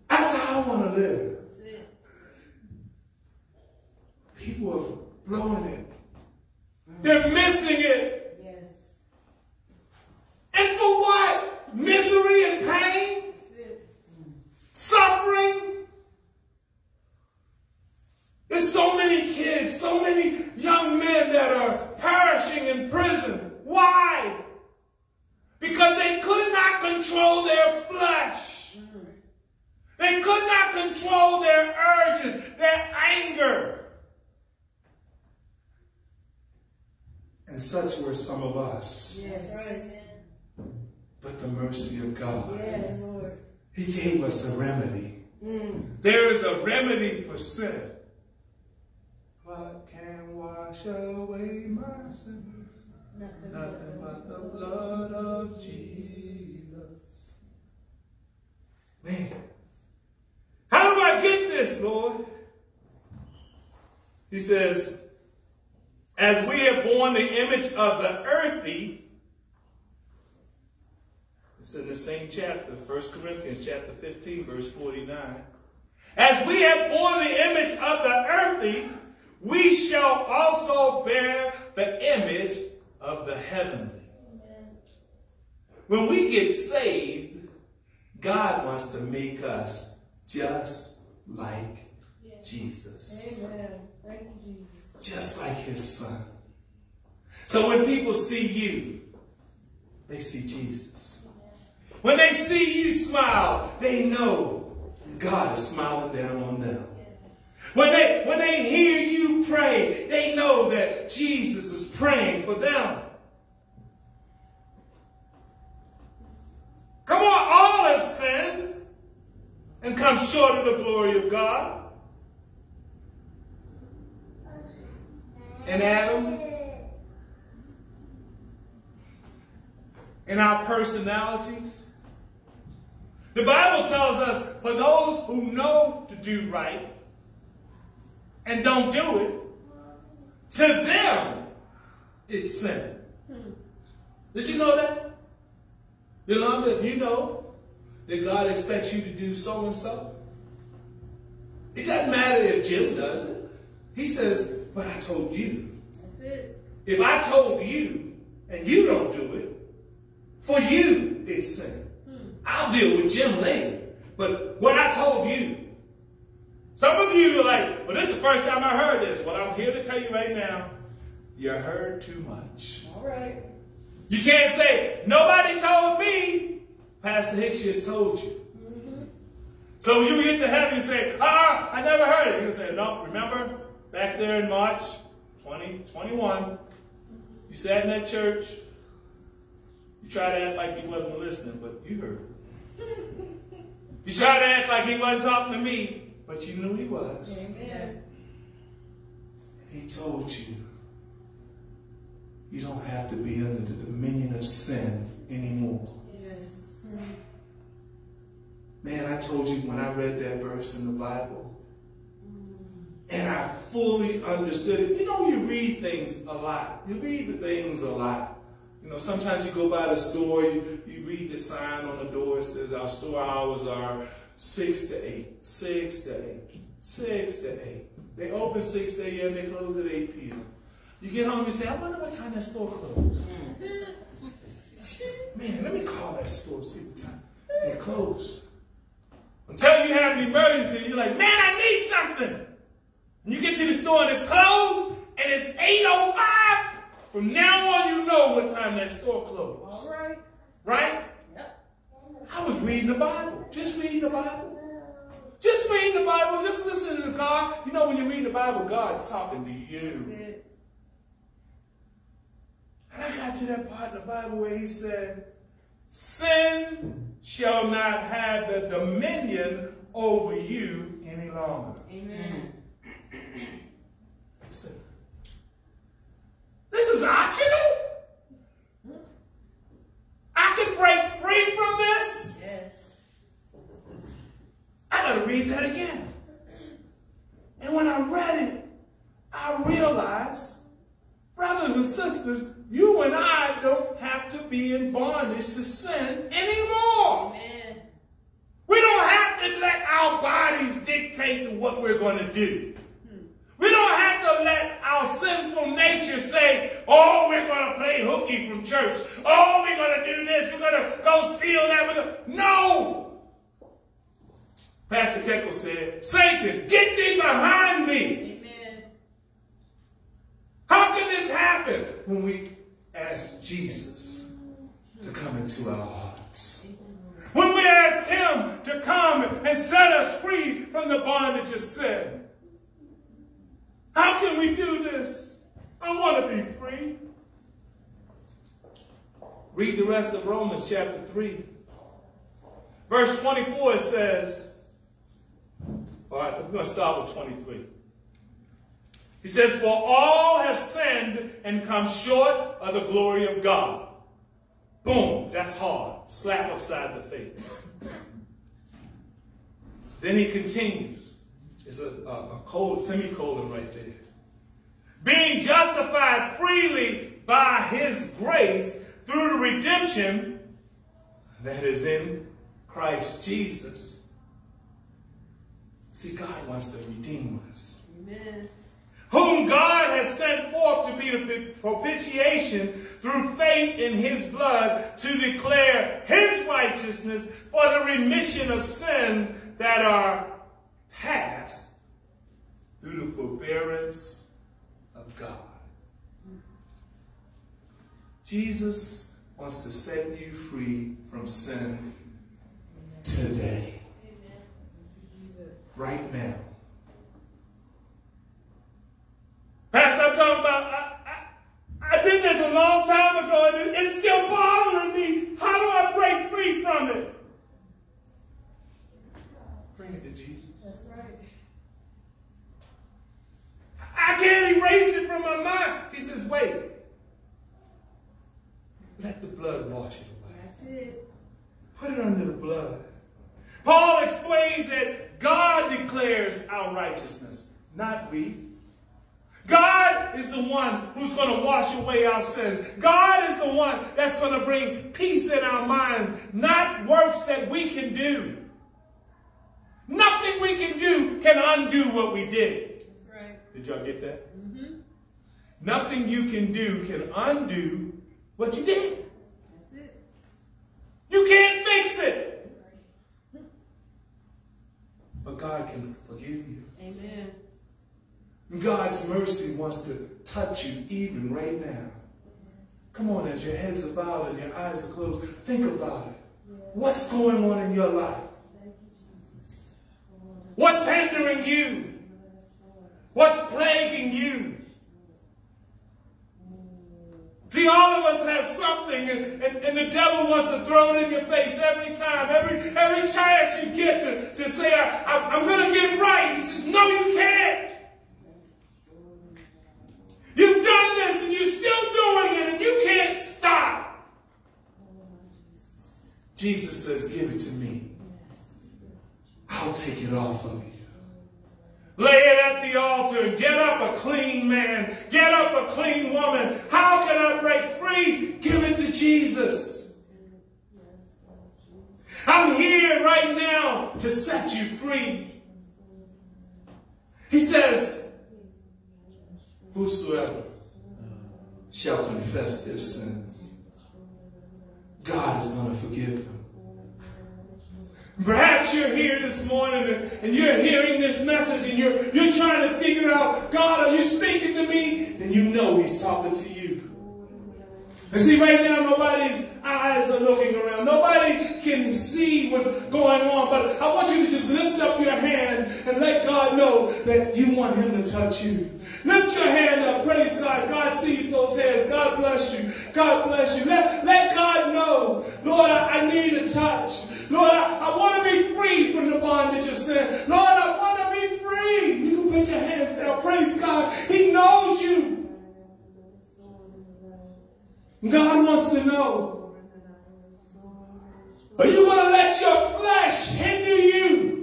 That's how I want to live. People are blowing it. They're missing it. Yes. And for what? Misery and pain? Suffering? There's so many kids, so many young men that are perishing in prison. Why? Because they could not control their flesh. They could not control their urges, their anger. And such were some of us. Yes. But the mercy of God. Yes. He gave us a remedy. Mm. There is a remedy for sin. What can wash away my sins? Nothing. Nothing but the blood of Jesus. Man, how do I get this, Lord? He says, as we have borne the image of the earthy, it's in the same chapter, 1 Corinthians chapter 15, verse 49. As we have borne the image of the earthy, we shall also bear the image of the heavenly. When we get saved, God wants to make us just like Jesus. Amen. You, Jesus. Just like his son. So when people see you, they see Jesus. When they see you smile, they know God is smiling down on them. When they, when they hear you pray, they know that Jesus is praying for them. Come on, all have sinned and come short of the glory of God. And Adam, in our personalities, the Bible tells us for those who know to do right and don't do it, to them it's sin. Did you know that? Yolanda, if you know that God expects you to do so and so, it doesn't matter if Jim does it. He says, but I told you. That's it. If I told you and you don't do it, for you it's sin. I'll deal with Jim later. But what I told you, some of you are like, well, this is the first time I heard this. Well, I'm here to tell you right now, you heard too much. All right. You can't say, nobody told me. Pastor Hicks just told you. So when you get to heaven you say, ah, I never heard it. You can say, no, remember back there in March 2021, you sat in that church. You tried to act like you wasn't listening, but you heard. You tried to act like he wasn't talking to me, but you knew he was. Amen. He told you you don't have to be under the dominion of sin anymore. Yes. Man, I told you when I read that verse in the Bible, and I fully understood it. You know, you read things a lot. You read the things a lot. You know, sometimes you go by the store, you, you read the sign on the door, it says our store hours are 6 to 8, 6 to 8, 6 to 8. They open 6 a.m., they close at 8 p.m. You get home, you say, I wonder what time that store closed. Man, let me call that store, see what time they close. Until you have an emergency, you're like, man, I need something. And you get to the store and it's closed, and it's 8.05. From now on, you know what time that store closed. All right. Right? Yep. I was reading the Bible, just reading the Bible. Just reading the Bible, just listening to God. You know, when you read the Bible, God's talking to you. And I got to that part in the Bible where he said, Sin shall not have the dominion over you any longer. Amen. Listen, this is optional? I can break free from this? Yes. I gotta read that again. And when I read it, I realized, brothers and sisters, you and I don't have to be in bondage to sin anymore. Amen. We don't have to let our bodies dictate to what we're going to do. Hmm. We don't have to let our sinful nature say, oh, we're going to play hooky from church. Oh, we're going to do this. We're going to go steal that. No! Pastor Keckle said, Satan, get thee behind me. Amen. How can this happen? When we ask Jesus to come into our hearts. When we ask him to come and set us free from the bondage of sin. How can we do this? I want to be free. Read the rest of Romans chapter 3. Verse 24 it says, all right, we're going to start with 23. He says, For all have sinned and come short of the glory of God. Boom, that's hard. Slap upside the face. Then he continues. It's a, a, a cold semicolon right there. Being justified freely by his grace through the redemption that is in Christ Jesus. See, God wants to redeem us Amen. whom God has sent forth to be the propitiation through faith in his blood to declare his righteousness for the remission of sins that are past through the forbearance of God. Jesus wants to set you free from sin today, right now. Pastor, I'm talking about, I, I, I did this a long time ago and it- it's still bothering me. How do I break free from it? Bring it to Jesus. That's right. I can't erase it from my mind. He says, wait. Let the blood wash it away. That's it. Put it under the blood. Paul explains that God declares our righteousness, not we. God is the one who's going to wash away our sins. God is the one that's going to bring peace in our minds, not works that we can do. Nothing we can do can undo what we did. That's right. Did y'all get that? Mm-hmm. Nothing you can do can undo what you did. That's it. You can't fix it. But God can forgive you. Amen. God's mercy wants to touch you even right now. Come on, as your heads are bowed and your eyes are closed, think about it. What's going on in your life? What's hindering you? What's plaguing you? See, all of us have something, and, and, and the devil wants to throw it in your face every time, every every chance you get to, to say, I, I, I'm going to get right. He says, no, you can't. You've done this, and you're still doing it, and you can't stop. Jesus says, give it to me. I'll take it off of you. Lay it at the altar get up a clean man. Get up a clean woman. How can I break free? Give it to Jesus. I'm here right now to set you free. He says, Whosoever shall confess their sins, God is going to forgive them. Perhaps you're here this morning and, and you're hearing this message and you're, you're trying to figure out, God, are you speaking to me? Then you know he's talking to you. And see, right now, nobody's eyes are looking around. Nobody can see what's going on, but I want you to just lift up your hand and let God know that you want him to touch you. Lift your hand up. Praise God. God sees those hands. God bless you. God bless you. Let, let God know, Lord, I, I need a touch. Lord, I, I want to be free from the bondage of sin. Lord, I want to be free. You can put your hands down. Praise God. He knows you. God wants to know. Are you going to let your flesh hinder you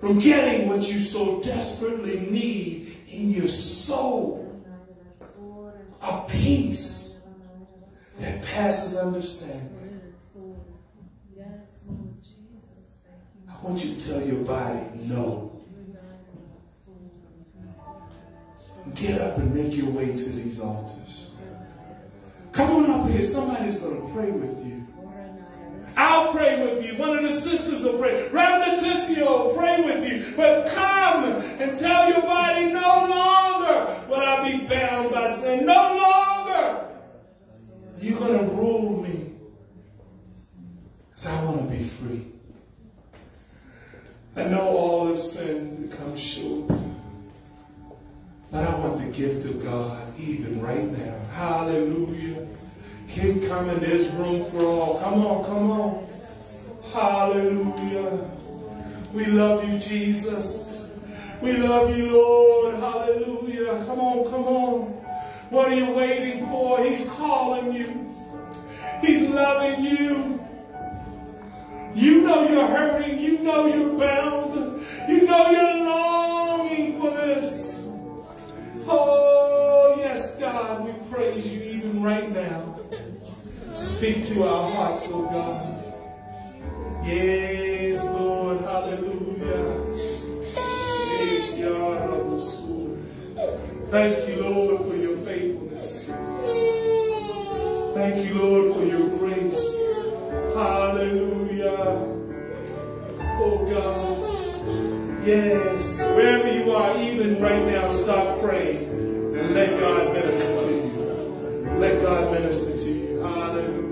from getting what you so desperately need in your soul? A peace that passes understanding. I want you to tell your body no. Get up and make your way to these altars. Come on up here. Somebody's going to pray with you. I'll pray with you. One of the sisters will pray. Reverend Leticia will pray with you. But come and tell your body no longer will I be bound by sin. No longer. You're going to rule me. Because I want to be free. I know all have sinned and come short. But I want the gift of God even right now. Hallelujah. Keep coming. There's room for all. Come on, come on. Hallelujah. We love you, Jesus. We love you, Lord. Hallelujah. Come on, come on. What are you waiting for? He's calling you. He's loving you. You know you're hurting. You know you're bound. You know you're longing for this. Oh, yes, God, we praise you even right now. Speak to our hearts, oh God. Yes, Lord, hallelujah. Thank you, Lord, for your faithfulness. Thank you, Lord, for your grace. Hallelujah. Oh God. Yes, wherever you are, even right now, stop praying and let God minister to you. Let God minister to you. Hallelujah.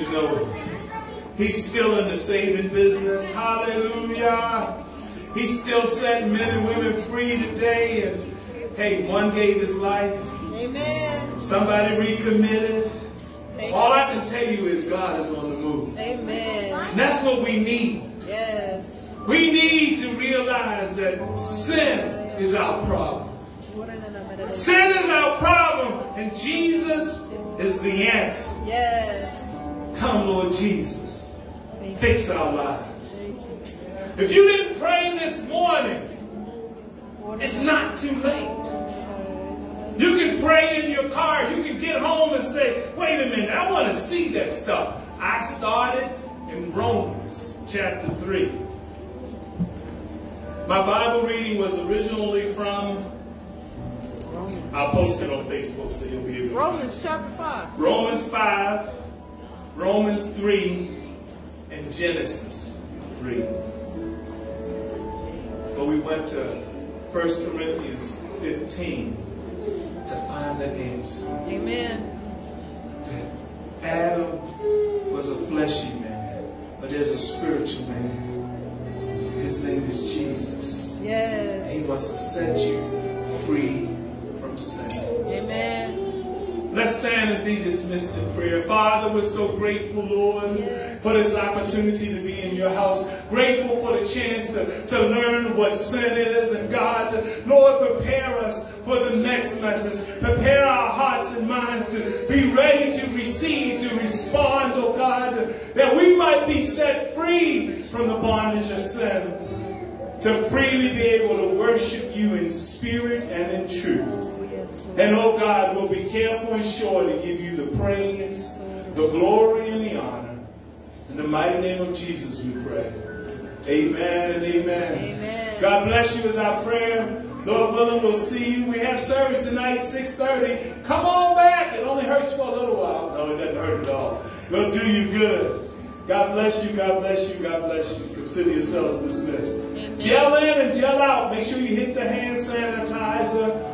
You know he's still in the saving business. Hallelujah. He's still setting men and women free today. And hey, one gave his life, Amen. somebody recommitted. Thank All I can tell you is God is on the move. Amen. And that's what we need. Yes. We need to realize that sin is our problem. Sin is our problem, and Jesus is the answer. Yes. Come, Lord Jesus. Fix our lives. If you didn't pray this morning, it's not too late. Uh, you can pray in your car. You can get home and say, wait a minute, I want to see that stuff. I started in Romans chapter 3. My Bible reading was originally from, Romans. I'll post it on Facebook so you'll be able to Romans chapter 5. Romans 5, Romans 3, and Genesis 3. But we went to 1 Corinthians 15 to find the answer. Amen. Adam was a fleshy man, but there's a spiritual man. His name is Jesus. Yes. He wants to set you free from sin. Amen. Let's stand and be dismissed in prayer. Father, we're so grateful, Lord, Yes. for this opportunity to be in your house. Grateful for the chance to, to learn what sin is. And God, to, Lord, prepare us for the next message. Prepare our hearts and minds to be ready to receive, to respond, oh God, that we might be set free from the bondage of sin. To freely be able to worship you in spirit and in truth. And oh God, we'll be careful and sure to give you the praise, the glory, and the honor. In the mighty name of Jesus we pray. Amen and amen. Amen. God bless you is our prayer. Lord willing, we'll see you. We have service tonight, 6.30. Come on back. It only hurts for a little while. No, it doesn't hurt at all. We'll do you good. God bless you. God bless you. God bless you. Consider yourselves dismissed. Gel in and gel out. Make sure you hit the hand sanitizer.